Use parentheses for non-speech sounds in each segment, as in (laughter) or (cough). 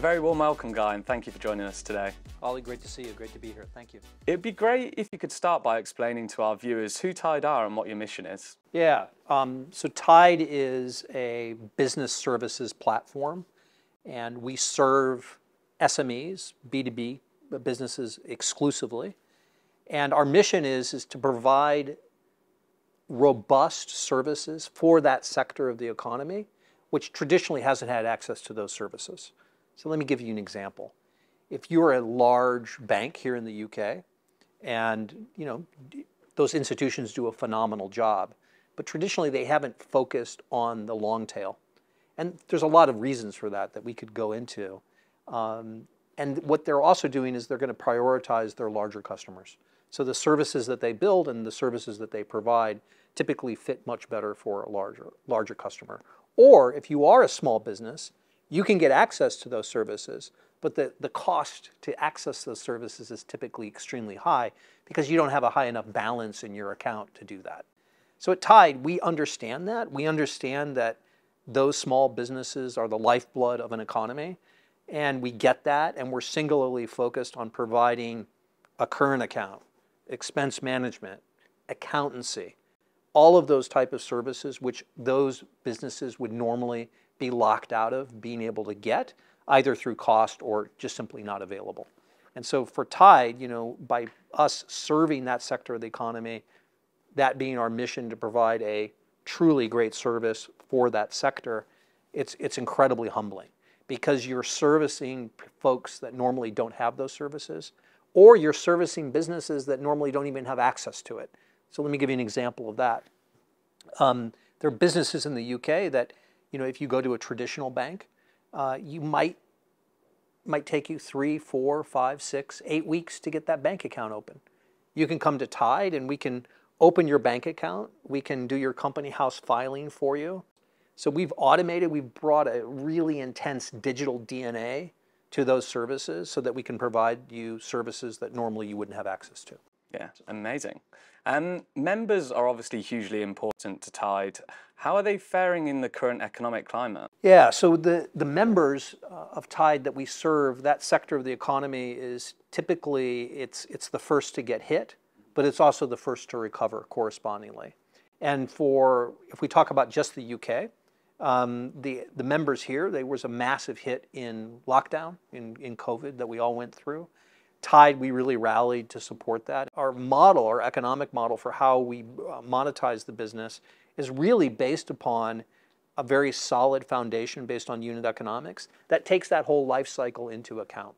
A very warm welcome, Guy, and thank you for joining us today. Ollie, great to see you. Great to be here. Thank you. It'd be great if you could start by explaining to our viewers who Tide are and what your mission is. Yeah, um, so Tide is a business services platform, and we serve SMEs, B2B businesses exclusively. And our mission is, is to provide robust services for that sector of the economy, which traditionally hasn't had access to those services. So let me give you an example. If you're a large bank here in the UK, and you know those institutions do a phenomenal job, but traditionally they haven't focused on the long tail, and there's a lot of reasons for that that we could go into. Um, and what they're also doing is they're going to prioritize their larger customers. So the services that they build and the services that they provide typically fit much better for a larger, larger customer. Or if you are a small business, you can get access to those services, but the, the cost to access those services is typically extremely high because you don't have a high enough balance in your account to do that. So at Tide, we understand that. We understand that those small businesses are the lifeblood of an economy, and we get that, and we're singularly focused on providing a current account, expense management, accountancy, all of those type of services which those businesses would normally be locked out of being able to get either through cost or just simply not available. And so for Tide, you know, by us serving that sector of the economy, that being our mission to provide a truly great service for that sector, it's, it's incredibly humbling because you're servicing folks that normally don't have those services or you're servicing businesses that normally don't even have access to it. So let me give you an example of that. Um, there are businesses in the UK that, you know, if you go to a traditional bank, uh, you might might take you three, four, five, six, eight weeks to get that bank account open. You can come to Tide and we can open your bank account. We can do your company house filing for you. So we've automated, we've brought a really intense digital DNA to those services so that we can provide you services that normally you wouldn't have access to. Yeah, amazing. Um, members are obviously hugely important to Tide. How are they faring in the current economic climate? Yeah, so the, the members uh, of Tide that we serve, that sector of the economy is typically, it's, it's the first to get hit, but it's also the first to recover correspondingly. And for, if we talk about just the UK, um, the, the members here, there was a massive hit in lockdown, in, in COVID that we all went through. Tide, we really rallied to support that. Our model, our economic model for how we uh, monetize the business is really based upon a very solid foundation based on unit economics that takes that whole life cycle into account.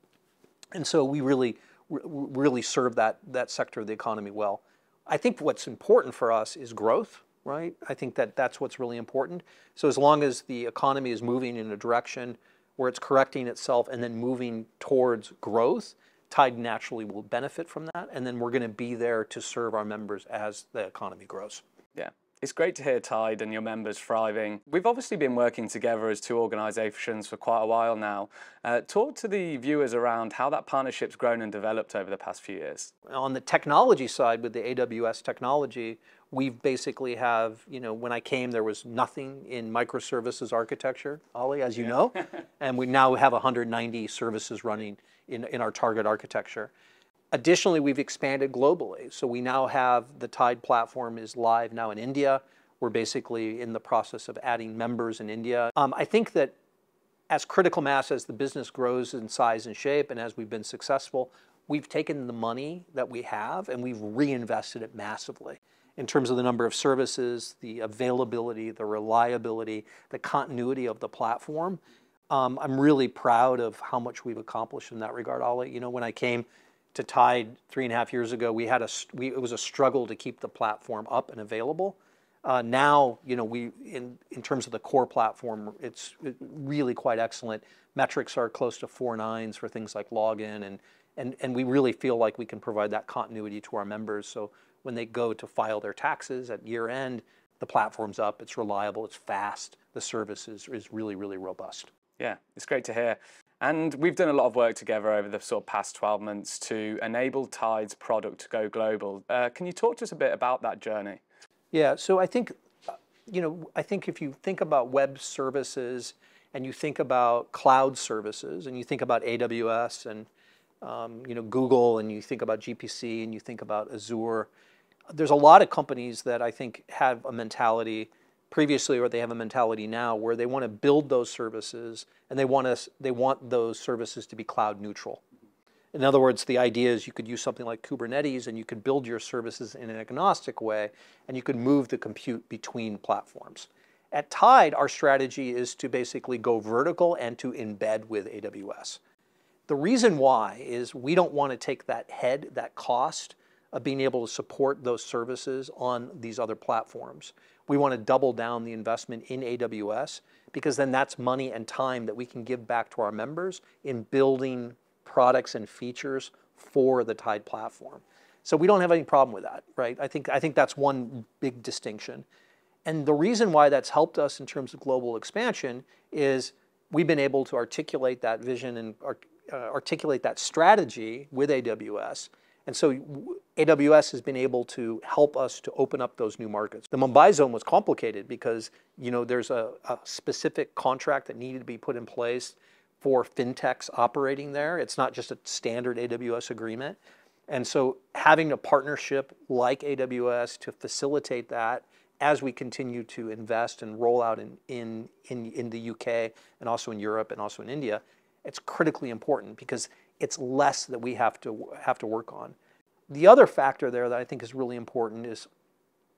And so we really, really serve that, that sector of the economy well. I think what's important for us is growth, right? I think that that's what's really important. So as long as the economy is moving in a direction where it's correcting itself and then moving towards growth, Tide naturally will benefit from that, and then we're going to be there to serve our members as the economy grows. Yeah. It's great to hear Tide and your members thriving. We've obviously been working together as two organisations for quite a while now. Uh, talk to the viewers around how that partnership's grown and developed over the past few years. On the technology side with the AWS technology, we basically have, you know, when I came, there was nothing in microservices architecture, Ollie, as you yeah. know, (laughs) and we now have 190 services running in, in our target architecture. Additionally, we've expanded globally. So we now have the Tide platform is live now in India. We're basically in the process of adding members in India. Um, I think that as critical mass, as the business grows in size and shape, and as we've been successful, we've taken the money that we have and we've reinvested it massively in terms of the number of services, the availability, the reliability, the continuity of the platform um, I'm really proud of how much we've accomplished in that regard, Ollie. You know, when I came to Tide three and a half years ago, we had a we, it was a struggle to keep the platform up and available. Uh, now, you know, we in in terms of the core platform, it's really quite excellent. Metrics are close to four nines for things like login, and and and we really feel like we can provide that continuity to our members. So when they go to file their taxes at year end, the platform's up, it's reliable, it's fast, the service is, is really really robust. Yeah, it's great to hear. And we've done a lot of work together over the sort of past 12 months to enable Tide's product to go global. Uh, can you talk to us a bit about that journey? Yeah, so I think, you know, I think if you think about web services and you think about cloud services, and you think about AWS and um, you know Google, and you think about GPC, and you think about Azure, there's a lot of companies that I think have a mentality previously or they have a mentality now where they want to build those services and they want us they want those services to be cloud neutral. In other words, the idea is you could use something like Kubernetes and you could build your services in an agnostic way and you could move the compute between platforms. At Tide, our strategy is to basically go vertical and to embed with AWS. The reason why is we don't want to take that head, that cost, of being able to support those services on these other platforms. We want to double down the investment in AWS because then that's money and time that we can give back to our members in building products and features for the Tide platform. So we don't have any problem with that, right? I think, I think that's one big distinction. And the reason why that's helped us in terms of global expansion is we've been able to articulate that vision and uh, articulate that strategy with AWS and so AWS has been able to help us to open up those new markets. The Mumbai zone was complicated because you know there's a, a, specific contract that needed to be put in place for fintechs operating there. It's not just a standard AWS agreement. And so having a partnership like AWS to facilitate that as we continue to invest and roll out in, in, in, in the UK and also in Europe and also in India, it's critically important because it's less that we have to have to work on. The other factor there that I think is really important is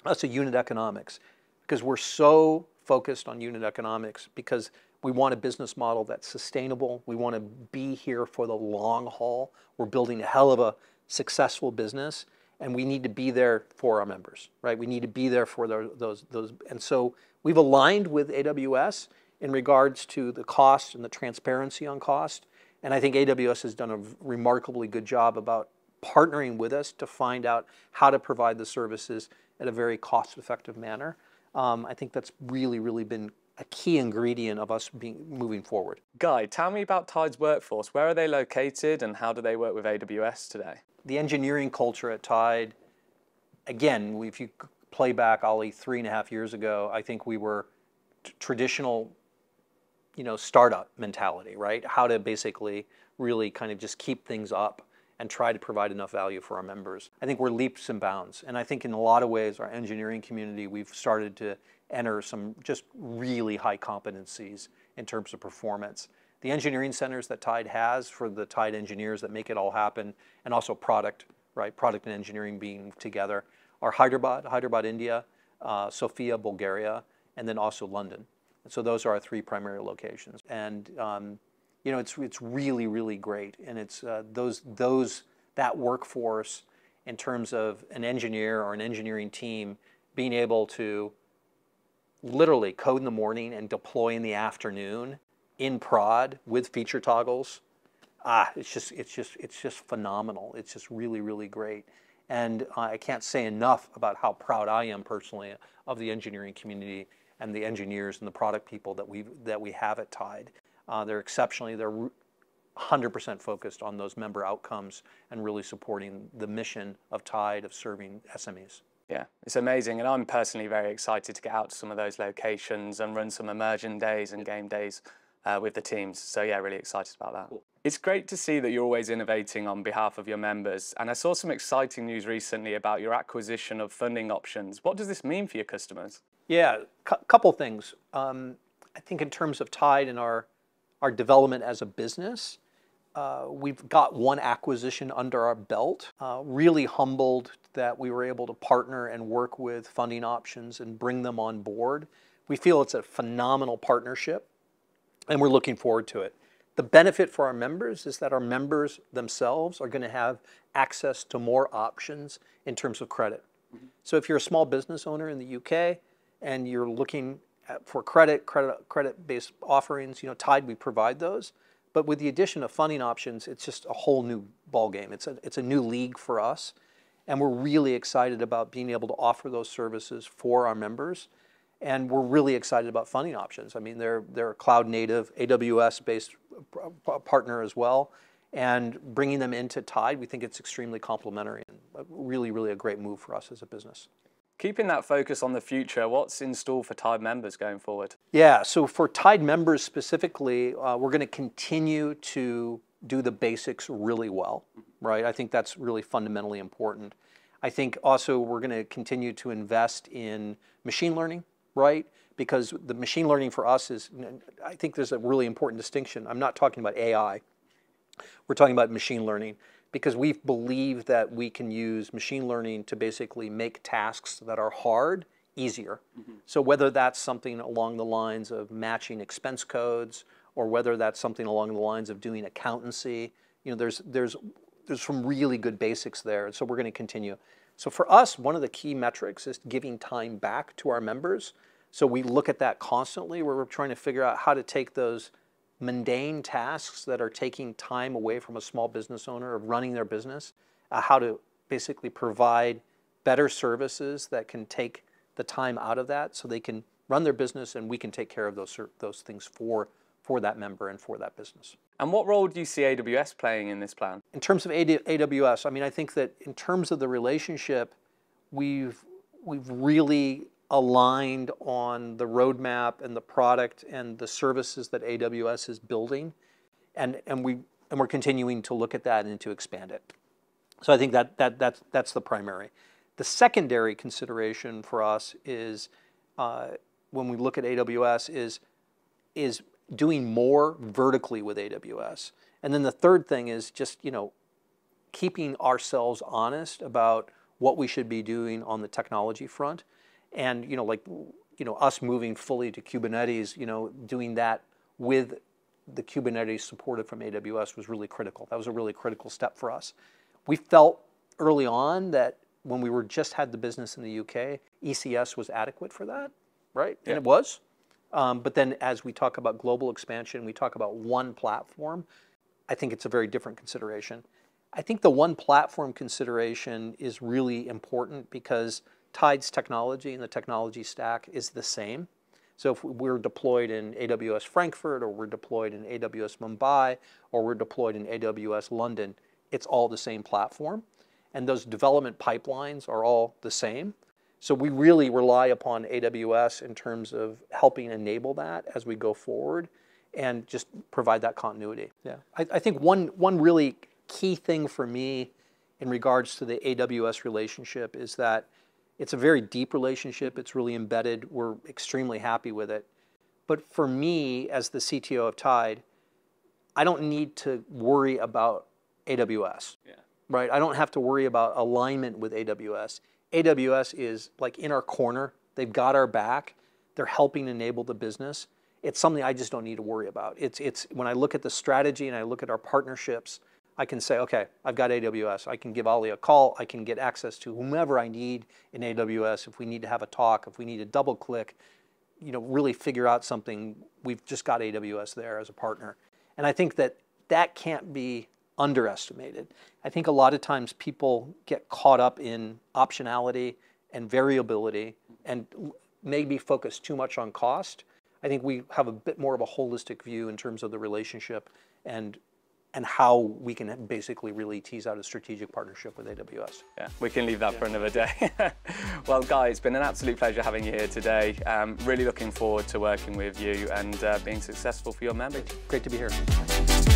that's a unit economics because we're so focused on unit economics because we want a business model that's sustainable. We want to be here for the long haul. We're building a hell of a successful business and we need to be there for our members, right? We need to be there for those, those. And so we've aligned with AWS in regards to the cost and the transparency on cost. And I think AWS has done a remarkably good job about partnering with us to find out how to provide the services at a very cost-effective manner. Um, I think that's really, really been a key ingredient of us being moving forward. Guy, tell me about Tide's workforce. Where are they located and how do they work with AWS today? The engineering culture at Tide, again, if you play back, Ollie, three and a half years ago, I think we were traditional you know, startup mentality, right? How to basically really kind of just keep things up and try to provide enough value for our members. I think we're leaps and bounds. And I think in a lot of ways, our engineering community, we've started to enter some just really high competencies in terms of performance. The engineering centers that Tide has for the Tide engineers that make it all happen, and also product, right? Product and engineering being together, are Hyderabad, Hyderabad, India, uh, Sofia, Bulgaria, and then also London. So those are our three primary locations. And um, you know, it's it's really really great, and it's uh, those those that workforce in terms of an engineer or an engineering team being able to literally code in the morning and deploy in the afternoon in prod with feature toggles. Ah, it's just it's just it's just phenomenal. It's just really really great. And I can't say enough about how proud I am personally of the engineering community and the engineers and the product people that we that we have at Tide. Uh, they're exceptionally they're 100% focused on those member outcomes and really supporting the mission of Tide of serving SMEs. Yeah, it's amazing, and I'm personally very excited to get out to some of those locations and run some immersion days and game days uh, with the teams. So yeah, really excited about that. Cool. It's great to see that you're always innovating on behalf of your members. And I saw some exciting news recently about your acquisition of funding options. What does this mean for your customers? Yeah, a couple things. Um, I think in terms of Tide and our, our development as a business, uh, we've got one acquisition under our belt. Uh, really humbled that we were able to partner and work with funding options and bring them on board. We feel it's a phenomenal partnership and we're looking forward to it. The benefit for our members is that our members themselves are going to have access to more options in terms of credit. Mm -hmm. So if you're a small business owner in the UK, and you're looking for credit, credit, credit-based offerings, you know, Tide, we provide those. But with the addition of funding options, it's just a whole new ballgame. It's a, it's a new league for us. And we're really excited about being able to offer those services for our members. And we're really excited about funding options. I mean, they're, they're a cloud native, AWS-based partner as well. And bringing them into Tide, we think it's extremely complementary and uh, really, really a great move for us as a business. Keeping that focus on the future, what's in store for Tide members going forward? Yeah, so for Tide members specifically, uh, we're going to continue to do the basics really well, right? I think that's really fundamentally important. I think also we're going to continue to invest in machine learning, right? Because the machine learning for us is, I think there's a really important distinction. I'm not talking about AI. We're talking about machine learning because we believe that we can use machine learning to basically make tasks that are hard easier. Mm-hmm. So whether that's something along the lines of matching expense codes or whether that's something along the lines of doing accountancy, you know, there's there's there's some really good basics there. and So we're going to continue. So for us, one of the key metrics is giving time back to our members. So we look at that constantly where we're trying to figure out how to take those mundane tasks that are taking time away from a small business owner of running their business, uh, how to basically provide better services that can take the time out of that so they can run their business and we can take care of those, those things for for that member and for that business. And what role do you see AWS playing in this plan? In terms of AWS, I mean, I think that in terms of the relationship, we've we've really aligned on the roadmap and the product and the services that AWS is building, and and we and we're continuing to look at that and to expand it. So I think that that that's that's the primary. The secondary consideration for us is uh, when we look at AWS is is doing more vertically with AWS. And then the third thing is just, you know, keeping ourselves honest about what we should be doing on the technology front. And, you know, like, you know, us moving fully to Kubernetes, you know, doing that with the Kubernetes supported from AWS was really critical. That was a really critical step for us. We felt early on that when we were just had the business in the UK, ECS was adequate for that, right? Yeah. And it was. Um, but then as we talk about global expansion, we talk about one platform, I think it's a very different consideration. I think the one platform consideration is really important because Tide's technology and the technology stack is the same. So if we're deployed in AWS Frankfurt or we're deployed in AWS Mumbai or we're deployed in AWS London, it's all the same platform. And those development pipelines are all the same. So we really rely upon AWS in terms of helping enable that as we go forward and just provide that continuity. Yeah. I, I think one, one really key thing for me in regards to the AWS relationship is that it's a very deep relationship. It's really embedded. We're extremely happy with it. But for me, as the CTO of Tide, I don't need to worry about AWS. Yeah. Right? I don't have to worry about alignment with AWS. AWS is like in our corner. They've got our back. They're helping enable the business. It's something I just don't need to worry about. It's, it's when I look at the strategy and I look at our partnerships, I can say, okay, I've got AWS. I can give Ollie a call. I can get access to whomever I need in AWS. If we need to have a talk, if we need to double click, you know, really figure out something, we've just got AWS there as a partner. And I think that that can't be underestimated. I think a lot of times people get caught up in optionality and variability and maybe focus too much on cost. I think we have a bit more of a holistic view in terms of the relationship and and how we can basically really tease out a strategic partnership with AWS. Yeah, we can leave that yeah. for another day. (laughs) well, guys, it's been an absolute pleasure having you here today. Um, really looking forward to working with you and uh, being successful for your members. Great to be here.